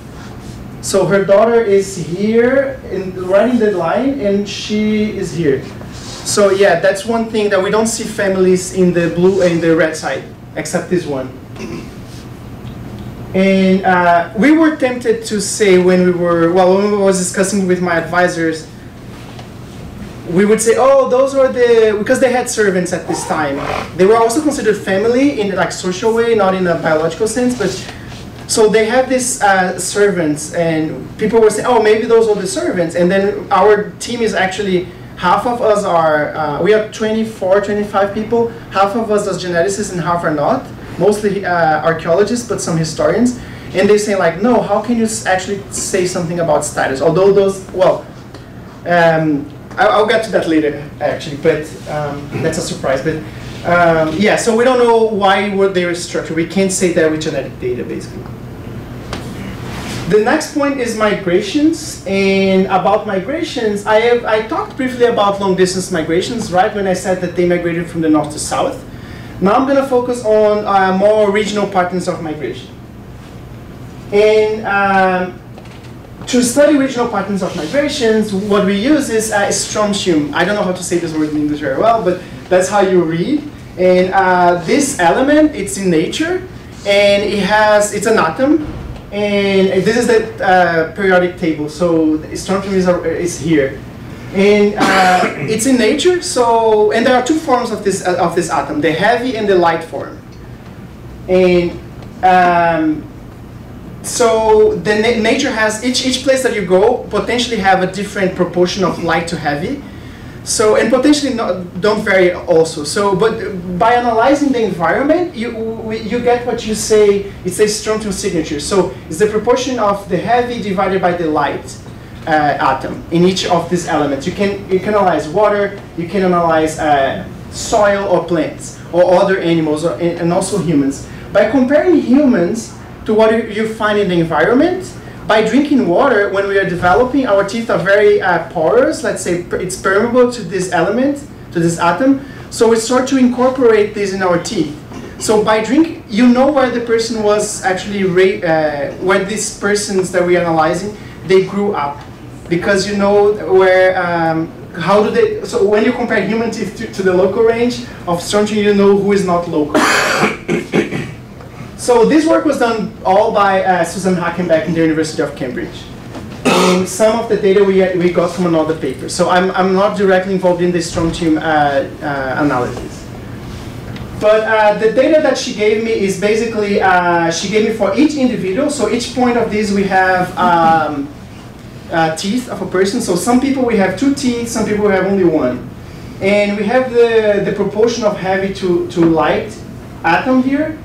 So her daughter is here, in, right in the line, and she is here. So yeah, that's one thing that we don't see families in the blue in the red side, except this one. And uh, we were tempted to say when we were, well, when we was discussing with my advisors, we would say, oh, those are the, because they had servants at this time. They were also considered family in like social way, not in a biological sense, but so they had these uh, servants and people were saying, oh, maybe those are the servants. And then our team is actually, half of us are, uh, we are 24, 25 people. Half of us are geneticists and half are not. Mostly uh, archaeologists, but some historians. And they say like, no, how can you actually say something about status? Although those, well, um, I- I'll get to that later, actually, but um, that's a surprise. But um, yeah, so we don't know why were they were structured. We can't say that with genetic data, basically. The next point is migrations, and about migrations, I have I talked briefly about long distance migrations, right? When I said that they migrated from the north to south. Now I'm going to focus on uh, more regional patterns of migration. And um, to study regional patterns of migrations, what we use is uh, strontium. I don't know how to say this word in English very well, but that's how you read. And uh, this element, it's in nature, and it has, it's an atom, and this is the uh, periodic table. So strontium is, is here. And uh, it's in nature, so, and there are two forms of this, of this atom, the heavy and the light form. And um, so the na- nature has each each place that you go potentially have a different proportion of light to heavy. So and potentially not, don't vary also. So but by analyzing the environment, you you get what you say. It's a strontium signature. So it's the proportion of the heavy divided by the light atom in each of these elements. You can you can analyze water. You can analyze uh, soil or plants or other animals or, and also humans. By comparing humans to what you- you find in the environment. By drinking water, when we are developing, our teeth are very uh, porous. Let's say it's permeable to this element, to this atom. So we start to incorporate this in our teeth. So by drink, you know where the person was actually, uh, where these persons that we're analyzing, they grew up. Because you know where, um, how do they, so when you compare human teeth to, to the local range of strontium, you know who is not local. So this work was done all by uh, Susan Hakenbeck in the University of Cambridge. And some of the data we, we got from another paper. So I'm, I'm not directly involved in this strontium uh, uh, analysis. But uh, the data that she gave me is basically, uh, she gave me for each individual. So each point of this we have um, uh, teeth of a person. So some people we have two teeth, some people we have only one. And we have the, the proportion of heavy to, to light atom here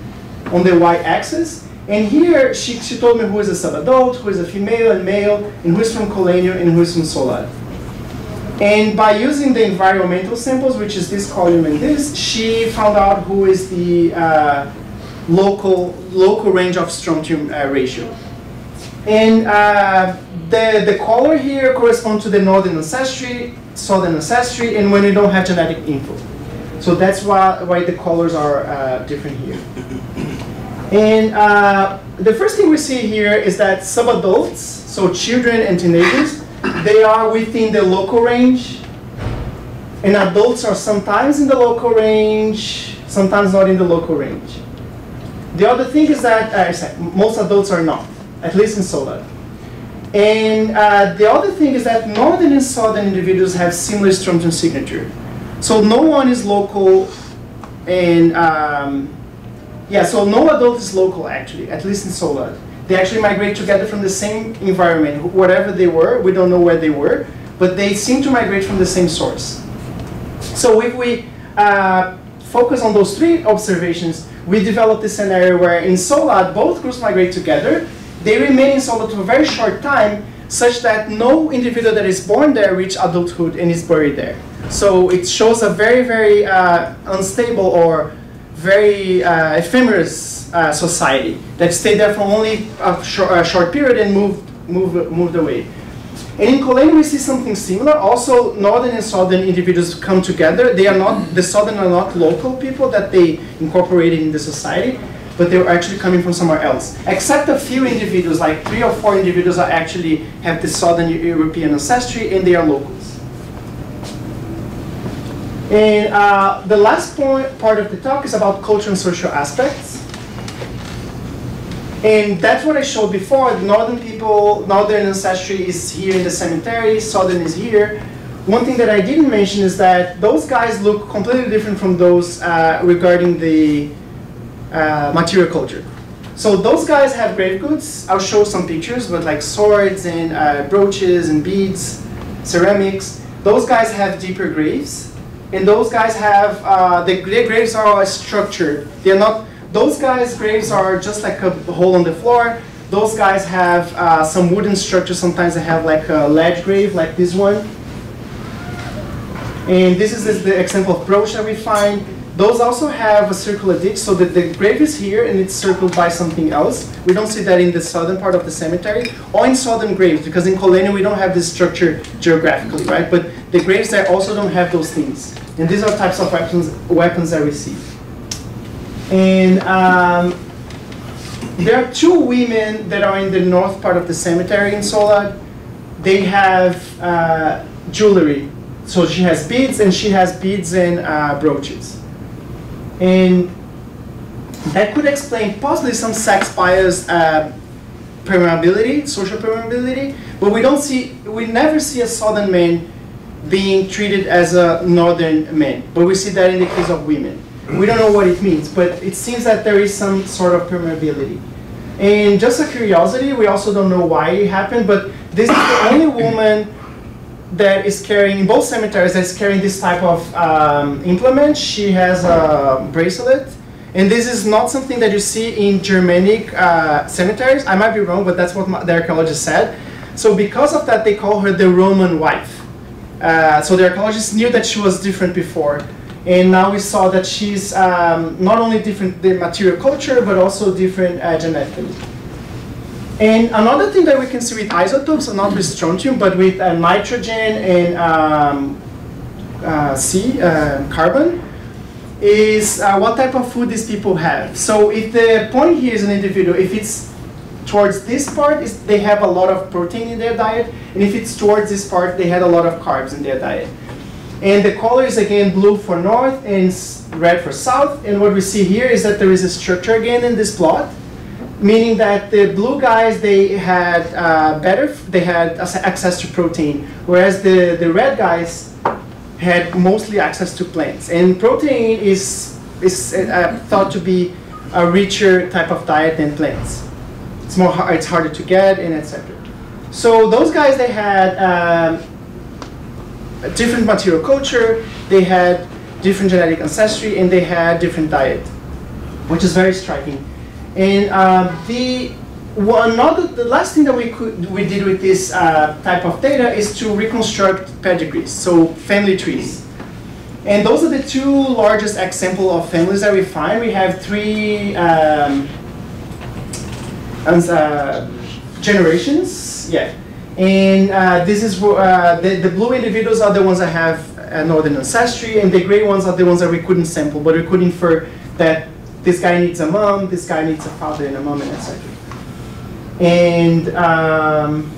on the y-axis. And here she, she told me who is a subadult, who is a female and male, and who is from Collegno and who is from Szolad. And by using the environmental samples, which is this column and this, she found out who is the uh, local, local range of strontium uh, ratio. And uh, the, the color here corresponds to the northern ancestry, southern ancestry, and when you don't have genetic info. So that's why, why the colors are uh, different here. And uh, the first thing we see here is that subadults, so children and teenagers, they are within the local range. And adults are sometimes in the local range, sometimes not in the local range. The other thing is that uh, most adults are not, at least in Szolad. And uh, the other thing is that northern and southern individuals have similar strontium signature. So no one is local and um, yeah, so no adult is local actually, at least in Szolad. They actually migrate together from the same environment, wh- wherever they were. We don't know where they were, but they seem to migrate from the same source. So if we uh, focus on those three observations, we develop this scenario where in Szolad, both groups migrate together. They remain in Szolad for a very short time, such that no individual that is born there reach adulthood and is buried there. So it shows a very, very uh, unstable or very uh, ephemerous uh, society that stayed there for only a short, a short period and moved, moved, moved away. And in Collegno we see something similar. Also, northern and southern individuals come together. They are not, the southern are not local people that they incorporated in the society, but they were actually coming from somewhere else. Except a few individuals, like three or four individuals are actually have the southern European ancestry and they are locals. And uh, the last point, part of the talk is about cultural and social aspects. And that's what I showed before. The northern people, northern ancestry is here in the cemetery, southern is here. One thing that I didn't mention is that those guys look completely different from those uh, regarding the uh, material culture. So those guys have grave goods. I'll show some pictures with like swords and uh, brooches and beads, ceramics. Those guys have deeper graves. And those guys have, uh, the gra- graves are structured. They're not those guys' graves are just like a hole on the floor. Those guys have uh, some wooden structure. Sometimes they have like a ledge grave, like this one. And this is the example of brooch that we find. Those also have a circular ditch, so that the grave is here and it's circled by something else. We don't see that in the southern part of the cemetery or in southern graves, because in Collegno we don't have this structure geographically, right? But the graves there also don't have those things. And these are types of weapons, weapons that we see. And um, there are two women that are in the north part of the cemetery in Szolad. They have uh, jewelry. So she has beads and she has beads and uh, brooches. And that could explain possibly some sex bias uh, permeability, social permeability, but we don't see, we never see a southern man being treated as a northern man, but we see that in the case of women. We don't know what it means, but it seems that there is some sort of permeability. And just a curiosity, we also don't know why it happened, but this is the only woman that is carrying, in both cemeteries, that's carrying this type of um, implement. She has a bracelet. And this is not something that you see in Germanic uh, cemeteries. I might be wrong, but that's what my, the archaeologist said. So because of that, they call her the Roman wife. Uh, so the archaeologists knew that she was different before. And now we saw that she's um, not only different the material culture, but also different uh, genetically. And another thing that we can see with isotopes, not with strontium, but with uh, nitrogen and um, uh, C, uh, carbon, is uh, what type of food these people have. So if the point here is an individual, if it's towards this part, is they have a lot of protein in their diet, and if it's towards this part, they had a lot of carbs in their diet. And the color is again blue for north and red for south. And what we see here is that there is a structure again in this plot, meaning that the blue guys, they had uh, better, they had access to protein, whereas the, the red guys had mostly access to plants. And protein is, is uh, thought to be a richer type of diet than plants. It's more, it's harder to get and etc. So those guys, they had um, a different material culture, they had different genetic ancestry, and they had different diet, which is very striking. And um, the one another, the last thing that we could we did with this uh, type of data is to reconstruct pedigrees, so family trees. And those are the two largest example of families that we find. We have three um, uh, generations, yeah, and uh, this is uh, the, the blue individuals are the ones that have a northern ancestry, and the gray ones are the ones that we couldn't sample, but we could infer that this guy needs a mom, this guy needs a father and a mom, and etc. And um,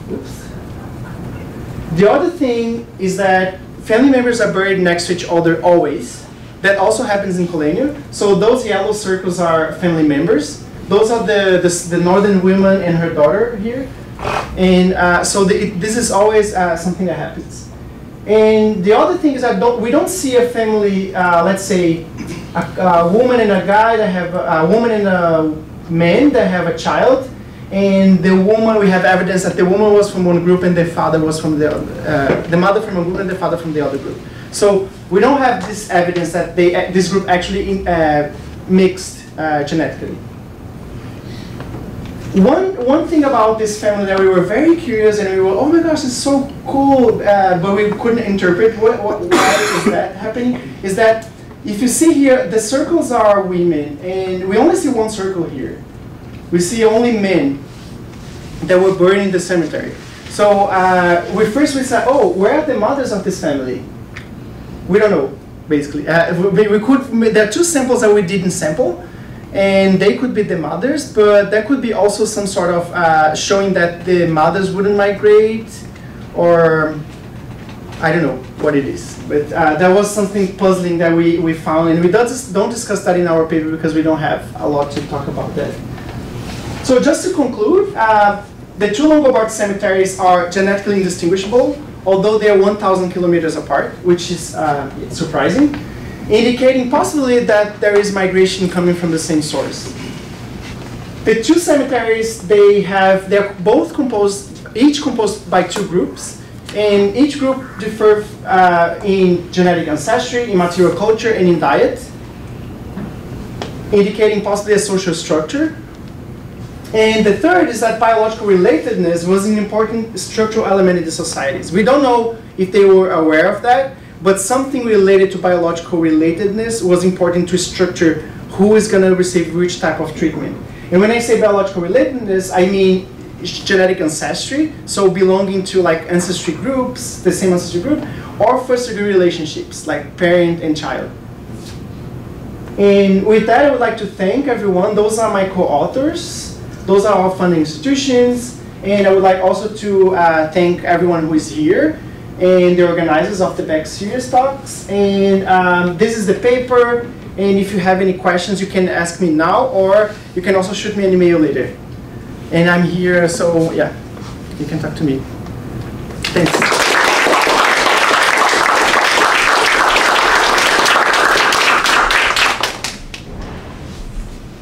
the other thing is that family members are buried next to each other always. That also happens in Collegno. So those yellow circles are family members. Those are the, the, the northern woman and her daughter here. And uh, so the, it, this is always uh, something that happens. And the other thing is that don't, we don't see a family, uh, let's say, a, a, woman and a guy that have a, a, woman and a man that have a child, and the woman we have evidence that the woman was from one group and the father was from the uh, the mother from a group and the father from the other group. So we don't have this evidence that they this group actually in, uh, mixed uh, genetically. One, one thing about this family that we were very curious and we were, oh my gosh, it's so cool, uh, but we couldn't interpret what, what, why is that happening, is that if you see here, the circles are women, and we only see one circle here. We see only men that were buried in the cemetery. So uh, we first we said, oh, where are the mothers of this family? We don't know, basically. Uh, we, we could. There are two samples that we didn't sample, and they could be the mothers, but that could be also some sort of uh, showing that the mothers wouldn't migrate, or I don't know what it is. But uh, that was something puzzling that we, we found, and we don't, don't discuss that in our paper because we don't have a lot to talk about that. So just to conclude, uh, the two Longobard cemeteries are genetically indistinguishable, although they are 1,000 kilometers apart, which is uh, surprising, indicating possibly that there is migration coming from the same source. The two cemeteries, they have, they're both composed, each composed by two groups, and each group differ uh, in genetic ancestry, in material culture, and in diet, indicating possibly a social structure. And the third is that biological relatedness was an important structural element in the societies. We don't know if they were aware of that, but something related to biological relatedness was important to structure who is going to receive which type of treatment. And when I say biological relatedness, I mean genetic ancestry, so belonging to like ancestry groups, the same ancestry group, or first degree relationships, like parent and child. And with that, I would like to thank everyone. Those are my co-authors. Those are our funding institutions. And I would like also to uh, thank everyone who is here and the organizers of the BEC Series talks. And um, this is the paper. And if you have any questions, you can ask me now, or you can also shoot me an email later. And I'm here, so yeah, you can talk to me. Thanks.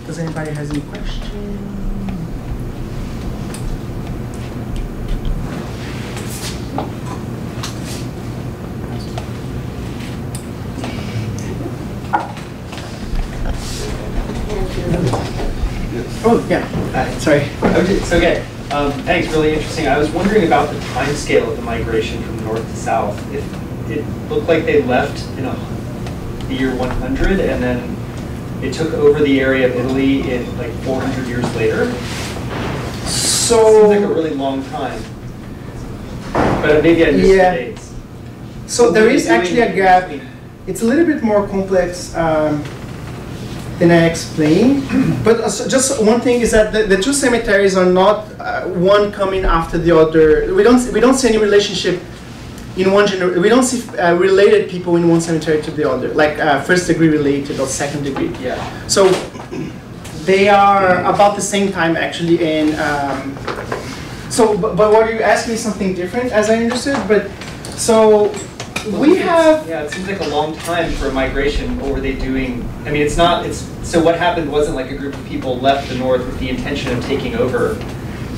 Does anybody has any questions? Oh, yeah, Hi. sorry. Okay, It's okay. Thanks, really interesting. I was wondering about the time scale of the migration from north to south. It, it looked like they left in a, the year 100 and then it took over the area of Italy in like 400 years later. So. Seems like a really long time. But maybe I missed the Yeah. dates. So there is actually a gap. It's a little bit more complex um, than I explained. But also, just one thing is that the, the two cemeteries are not uh, one coming after the other. We don't we don't see any relationship in one gener. We don't see uh, related people in one cemetery to the other, like uh, first degree related or second degree. Yeah. So they are about the same time actually, and um, so but, but what you asked me something different as I understood. But so we have. Yeah, it seems like a long time for a migration. What were they doing? I mean, it's not, it's, so what happened wasn't like a group of people left the north with the intention of taking over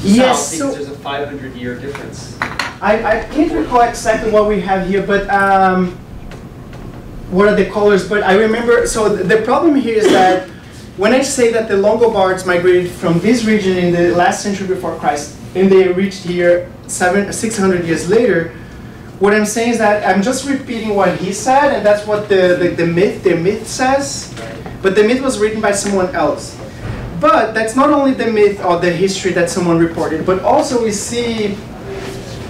Yes, south so- because there's a 500 year difference. I, I can't recall exactly what we have here, but um, what are the colors? But I remember. So th- the problem here is that when I say that the Longobards migrated from this region in the last century before Christ, and they reached here seven, 600 years later, what I'm saying is that I'm just repeating what he said, and that's what the, the, the myth, the myth says. But the myth was written by someone else. But that's not only the myth or the history that someone reported, but also we see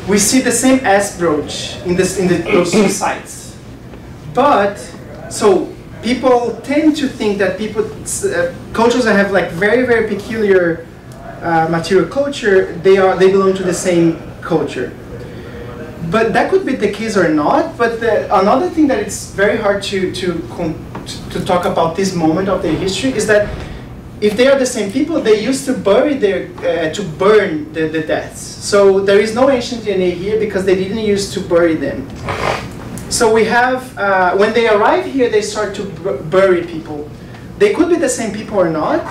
we see the same S brooch in this in the, those two sites. But so people tend to think that people uh, cultures that have like very very peculiar uh, material culture they are they belong to the same culture. But that could be the case or not. But the, another thing that it's very hard to to to talk about this moment of their history is that if they are the same people, they used to bury their, uh, to burn the, the deaths. So there is no ancient DNA here because they didn't use to bury them. So we have, uh, when they arrive here, they start to bu- bury people. They could be the same people or not,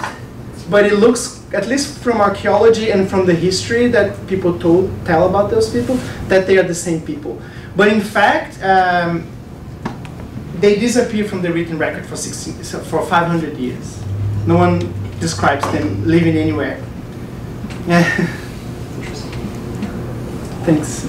but it looks, at least from archaeology and from the history that people told, tell about those people, that they are the same people. But in fact, um, they disappear from the written record for 16, for 500 years. No one describes them living anywhere. Yeah. Thanks.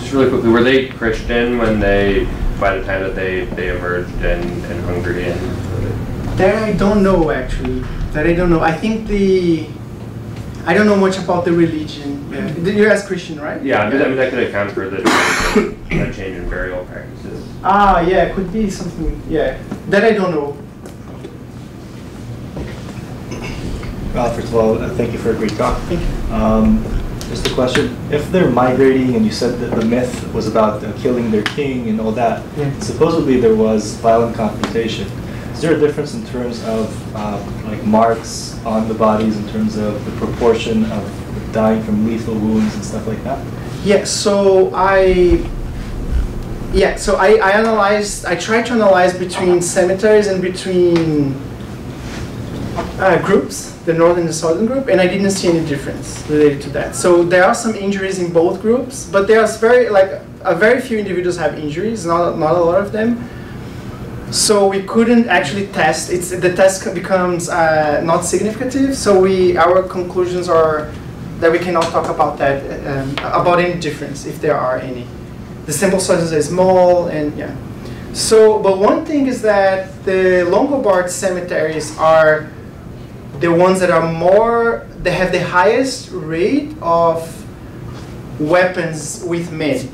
Just really quickly, were they Christian when they, by the time that they, they emerged in, in Hungary and? That I don't know actually. That I don't know. I think the I don't know much about the religion. Yeah. You asked Christian, right? Yeah, I mean, I mean, that could account for the change in- that change in burial practices. Ah, yeah, could be something. Yeah, that I don't know. Well, first of all, uh, thank you for a great talk. Thank you. Um, Just a question, if they're migrating and you said that the myth was about uh, killing their king and all that, Yeah. supposedly there was violent confrontation. Is there a difference in terms of um, like marks on the bodies in terms of the proportion of dying from lethal wounds and stuff like that? Yeah, so I yeah, so I, I analyzed I tried to analyze between cemeteries and between uh, groups, the northern and the southern group, and I didn't see any difference related to that. So there are some injuries in both groups, but there's very like a very few individuals have injuries, not not a lot of them. So we couldn't actually test. It's the test becomes uh, not significant. So we our conclusions are that we cannot talk about that um, about any difference if there are any. The sample sizes are small and yeah. So, but one thing is that the Longobards cemeteries are the ones that are more. They have the highest rate of weapons with men.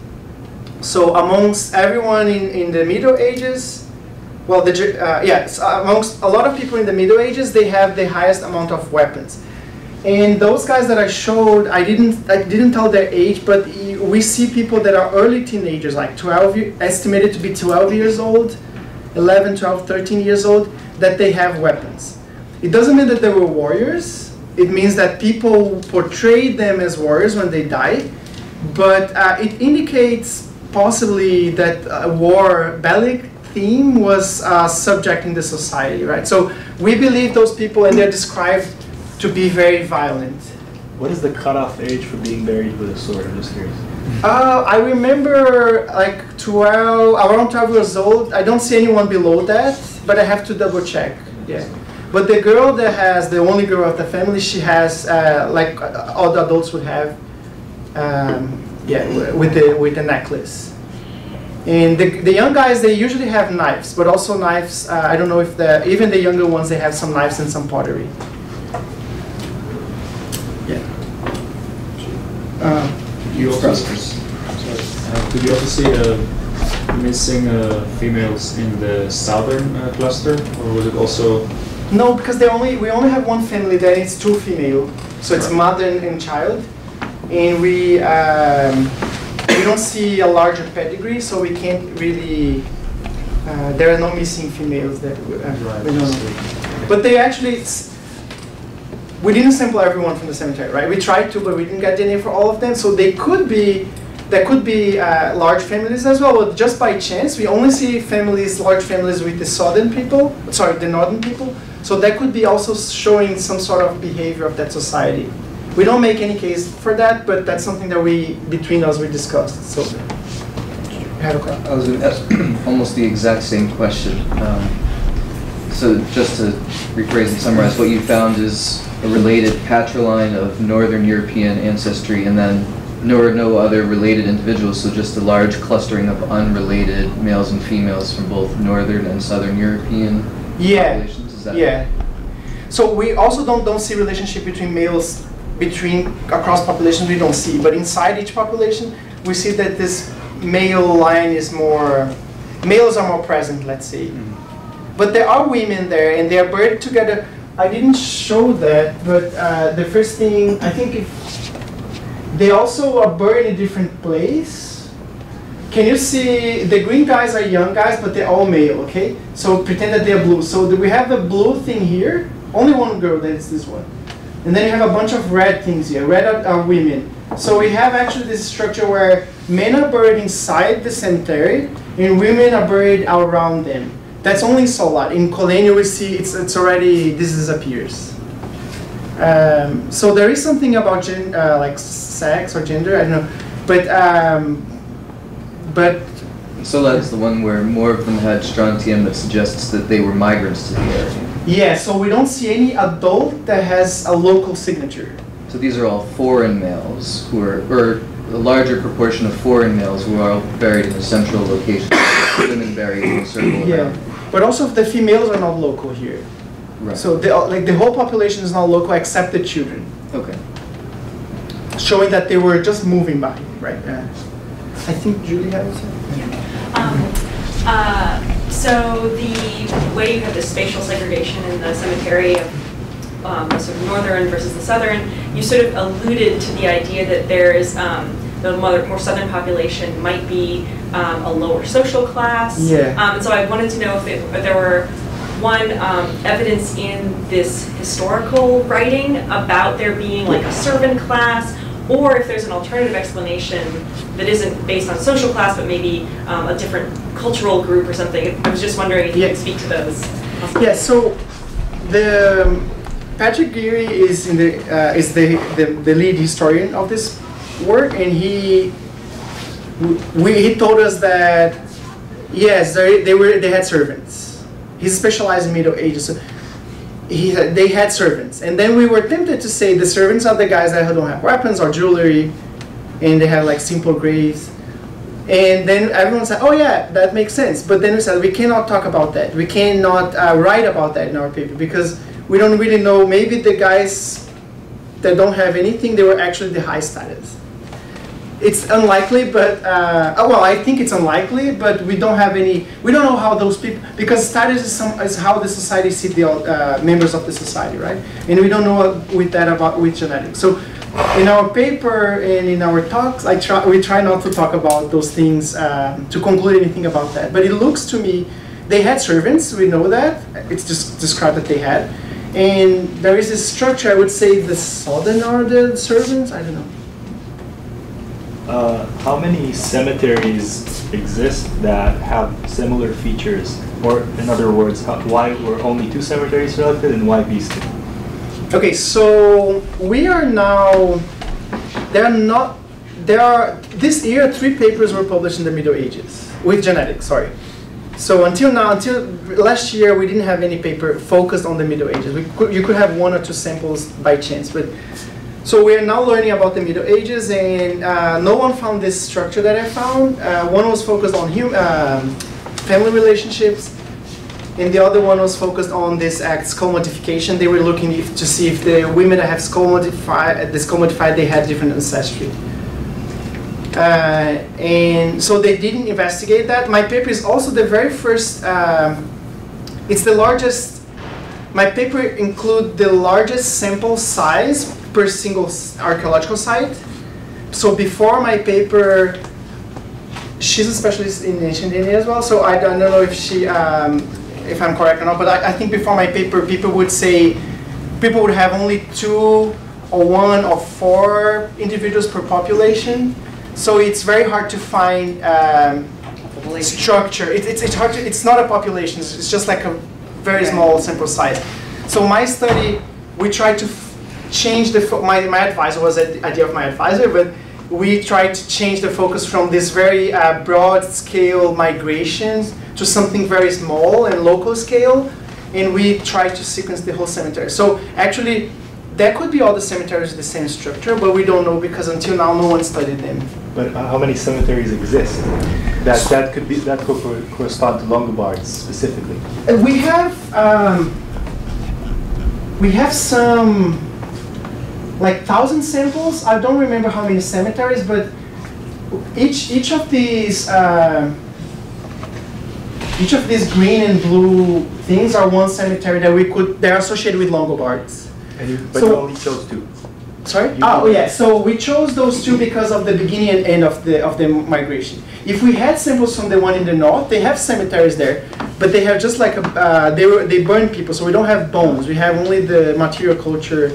So amongst everyone in, in the Middle Ages, well, the, uh, amongst a lot of people in the Middle Ages, they have the highest amount of weapons. And those guys that I showed, I didn't, I didn't tell their age, but we see people that are early teenagers, like 12, estimated to be 12 years old, 11, 12, 13 years old, that they have weapons. It doesn't mean that they were warriors. It means that people portrayed them as warriors when they died, but uh, it indicates possibly that a war, Bellic theme was uh, subject in the society, right? So we believe those people, and they're described to be very violent. What is the cutoff age for being buried with a sword? I'm just curious. Uh, I remember like 12, around 12 years old. I don't see anyone below that, but I have to double check. Yeah. But the girl that has, the only girl of the family, she has, uh, like all the adults would have, um, yeah, with the, with the necklace. And the, the young guys, they usually have knives, but also knives, uh, I don't know if the, even the younger ones, they have some knives and some pottery. Yeah. Uh, You also, sorry, uh, did you also see uh, missing uh, females in the southern uh, cluster, or was it also? No, because they only we only have one family there. It's two female, so it's Right. mother and, and child, and we um, we don't see a larger pedigree, so we can't really. Uh, there are no missing females that we, uh, we don't know. But they actually, it's, we didn't sample everyone from the cemetery, right? We tried to, but we didn't get DNA for all of them. So they could be, there could be uh, large families as well. But just by chance, we only see families, large families with the southern people, sorry, the northern people. So that could be also showing some sort of behavior of that society. We don't make any case for that, but that's something that we, between us, we discussed. So, you have a question? I was going to ask almost the exact same question. Um, So just to rephrase and summarize, what you found is a related patriline of Northern European ancestry and then no or no other related individuals, so just a large clustering of unrelated males and females from both Northern and Southern European Yeah. populations? Is that- Yeah. So we also don't, don't see relationship between males, between, across populations, we don't see. But inside each population, we see that this male line is more, males are more present, let's say. But there are women there and they are buried together. I didn't show that, but uh, the first thing, I think if, they also are buried in a different place. Can you see, the green guys are young guys, but they're all male, okay? So pretend that they're blue. So do we have the blue thing here, only one girl, that is this one. And then you have a bunch of red things here, red are, are women. So we have actually this structure where men are buried inside the cemetery and women are buried around them. That's only in Szolad. In Collegno we see it's, it's already, this disappears. Um, so there is something about gen, uh, like sex or gender, I don't know. But, um, but So that's the one where more of them had strontium that suggests that they were migrants to the area. Yeah, so we don't see any adult that has a local signature. So these are all foreign males who are, or a larger proportion of foreign males who are all buried in a central location, women buried in a circle Yeah, around. but also the females are not local here. Right. So the, like the whole population is not local except the children. Okay. showing that they were just moving by, right? Uh, I think Julie had also. Um, uh, So the way you have the spatial segregation in the cemetery of um, the sort of northern versus the southern, you sort of alluded to the idea that there is, um, the more more southern population might be um, a lower social class. Yeah. Um, And so I wanted to know if it- if there were, one, um, evidence in this historical writing about there being like a servant class, or if there's an alternative explanation that isn't based on social class, but maybe um, a different cultural group or something. I was just wondering if you could speak to those. Yeah, so the um, Patrick Geary is in the uh, is the, the the lead historian of this work, and he we he told us that yes, they, they were they had servants. He's specialized in Middle Ages. So he they had servants, and then we were tempted to say the servants are the guys that don't have weapons or jewelry, and they have like simple graves. And then everyone said, "Oh yeah, that makes sense." But then we said we cannot talk about that. We cannot uh, write about that in our paper because we don't really know. Maybe the guys that don't have anything, they were actually the high status. It's unlikely, but uh, oh, well, I think it's unlikely. But we don't have any. We don't know how those people because status is, some, is how the society sees the uh, members of the society, right? And we don't know with that about with genetics. So in our paper and in our talks, I try, we try not to talk about those things um, to conclude anything about that. But it looks to me, they had servants, we know that. It's just described that they had. And there is this structure, I would say the southern are the servants, I don't know. Uh, how many cemeteries exist that have similar features? Or in other words, how, why were only two cemeteries selected and why these two? Okay, so we are now, there are not, there are, this year, three papers were published in the Middle Ages, with genetics, sorry. So until now, until last year, we didn't have any paper focused on the Middle Ages. We could, you could have one or two samples by chance, but, so we are now learning about the Middle Ages, and uh, no one found this structure that I found. Uh, one was focused on hum, um, family relationships, and the other one was focused on this act skull modification. They were looking if, to see if the women that have skull modified, the skull modified, they had different ancestry. Uh, and so they didn't investigate that. My paper is also the very first. Um, it's the largest. My paper include the largest sample size per single archaeological site. So before my paper, she's a specialist in ancient DNA as well. So I don't know if she, um, if I'm correct or not. But I, I think before my paper, people would say, people would have only two or one or four individuals per population. So it's very hard to find um, structure. It, it's, it's hard to, it's not a population, it's just like a very small sample size. So my study, we tried to f- change the, my, my advisor was the idea of my advisor, but we tried to change the focus from this very uh, broad scale migrations to something very small and local scale, and we tried to sequence the whole cemetery. So actually, there could be all the cemeteries the same structure, but we don't know because until now no one studied them. But uh, how many cemeteries exist? That, that could be, that could cor- correspond to Longobards specifically. Uh, We have, um, we have some, like thousand samples. I don't remember how many cemeteries, but each each of these, uh, each of these green and blue things are one cemetery that we could. They're associated with Longobards. And you, but So- you only chose two. Sorry? You- Oh, yeah, so we chose those two because of the beginning and end of the, of the migration. If we had samples from the one in the north, they have cemeteries there, but they have just like, a, uh, they were, they burn people, so we don't have bones, we have only the material culture.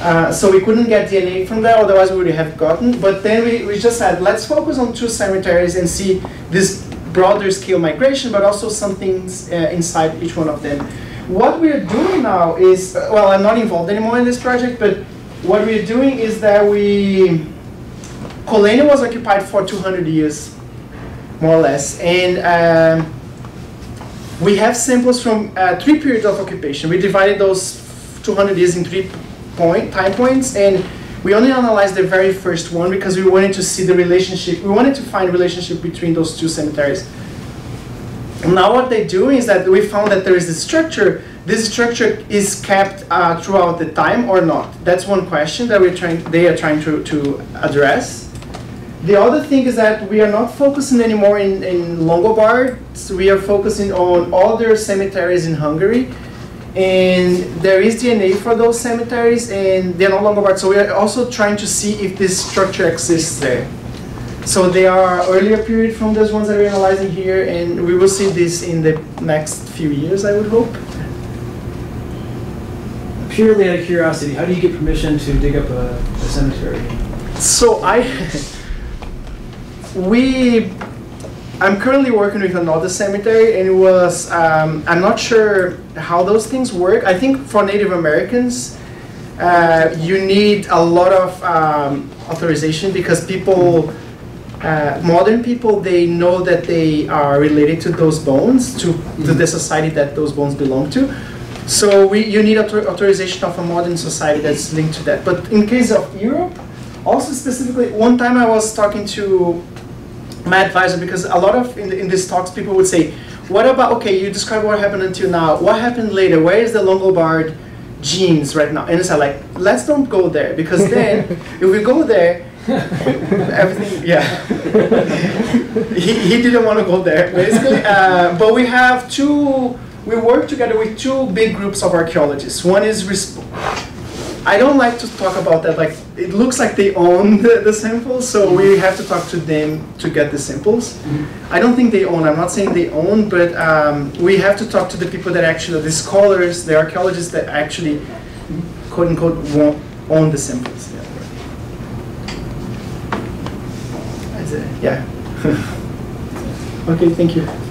Uh, so we couldn't get DNA from there, otherwise we would have gotten, but then we, we just said, let's focus on two cemeteries and see this broader scale migration, but also some things uh, inside each one of them. What we're doing now is, well, I'm not involved anymore in this project, but what we're doing is that we, Collegno was occupied for 200 years, more or less, and um, we have samples from uh, three periods of occupation. We divided those 200 years in three point, time points, and we only analyzed the very first one because we wanted to see the relationship, we wanted to find relationship between those two cemeteries. Now what they do is that we found that there is a structure. This structure is kept uh, throughout the time or not. That's one question that we're trying. They are trying to, to address. The other thing is that we are not focusing anymore in, in Longobard. We are focusing on other cemeteries in Hungary. And there is DNA for those cemeteries and they're no longer part. So we are also trying to see if this structure exists there. So they are earlier period from those ones that we're analyzing here and we will see this in the next few years, I would hope. Purely out of curiosity, how do you get permission to dig up a, a cemetery? So I, we, I'm currently working with another cemetery, and it was um, I'm not sure how those things work. I think for Native Americans, uh, you need a lot of um, authorization because people, uh, modern people, they know that they are related to those bones to, to the society that those bones belong to. So we, you need author- authorization of a modern society that's linked to that. But in case of Europe, also specifically, one time I was talking to my advisor because a lot of in, in these talks people would say, what about okay, you describe what happened until now. What happened later? Where is the Longobard genes right now? And it's like, let's don't go there because then if we go there, everything yeah. he, he didn't want to go there basically. Uh, but we have two. We work together with two big groups of archaeologists. One is I don't like to talk about that. Like it looks like they own the, the samples, so we have to talk to them to get the samples. I don't think they own. I'm not saying they own, but um, we have to talk to the people that actually, the scholars, the archaeologists that actually, quote unquote, won't own the samples. Yeah. Yeah. okay. Thank you.